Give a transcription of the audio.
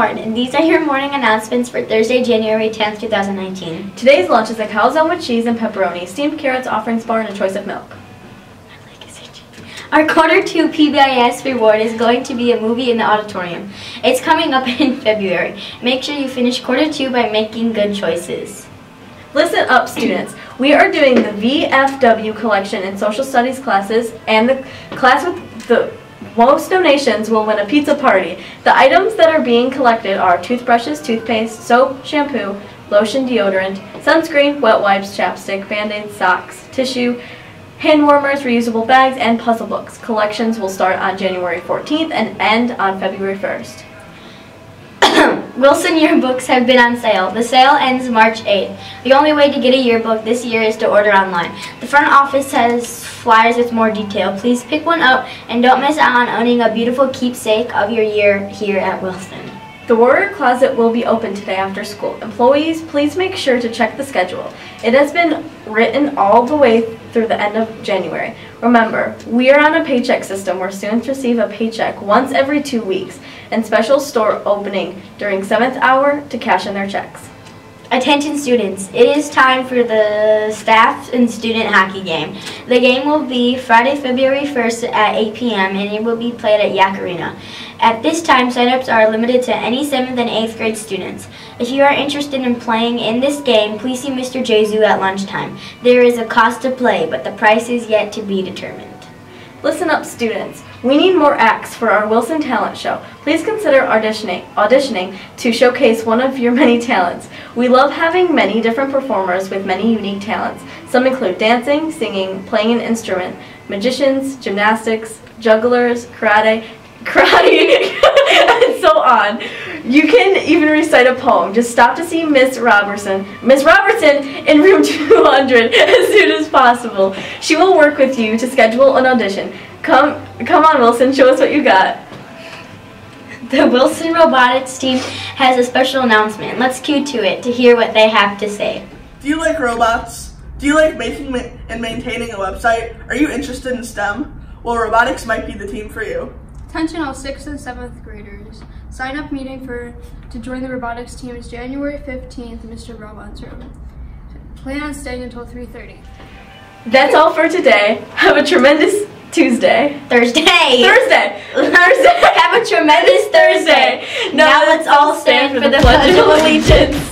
America. And Lauren, and these are your morning announcements for Thursday, January 10th, 2019. Today's lunch is a calzone with cheese and pepperoni, steamed carrots, offering bar, and a choice of milk. Our quarter two PBIS reward is going to be a movie in the auditorium. It's coming up in February. Make sure you finish quarter two by making good choices. Listen up, students. We are doing the VFW collection in social studies classes, and the class with the most donations will win a pizza party. The items that are being collected are toothbrushes, toothpaste, soap, shampoo, lotion, deodorant, sunscreen, wet wipes, chapstick, band-aids, socks, tissue, hand warmers, reusable bags, and puzzle books. Collections will start on January 14th and end on February 1st. Wilson yearbooks have been on sale. The sale ends March 8th. The only way to get a yearbook this year is to order online. The front office has flyers with more detail. Please pick one up and don't miss out on owning a beautiful keepsake of your year here at Wilson. The Warrior Closet will be open today after school. Employees, please make sure to check the schedule. It has been written all the way through the end of January. Remember, we are on a paycheck system where students receive a paycheck once every two weeks and special store opening during 7th hour to cash in their checks. Attention students, it is time for the staff and student hockey game. The game will be Friday, February 1st at 8 p.m. and it will be played at Yack Arena. At this time, signups are limited to any 7th and 8th grade students. If you are interested in playing in this game, please see Mr. Jesu at lunchtime. There is a cost to play, but the price is yet to be determined. Listen up, students. We need more acts for our Wilson Talent Show. Please consider auditioning, auditioning to showcase one of your many talents. We love having many different performers with many unique talents. Some include dancing, singing, playing an instrument, magicians, gymnastics, jugglers, karate, karate, and so on. You can even recite a poem. Just stop to see Miss Robertson, Miss Robertson in room 200 as soon as possible. She will work with you to schedule an audition. Come, come on, Wilson, show us what you got. The Wilson Robotics team has a special announcement. Let's cue to it to hear what they have to say. Do you like robots? Do you like making and maintaining a website? Are you interested in STEM? Well, robotics might be the team for you. Attention all 6th and 7th graders. Sign up meeting for to join the robotics team is January 15th, Mr. Robot's room. Plan on staying until 3.30. That's all for today. Have a tremendous Tuesday. Thursday. Thursday. Thursday. Have a tremendous Thursday. Now, let's all stand for the Pledge of Allegiance.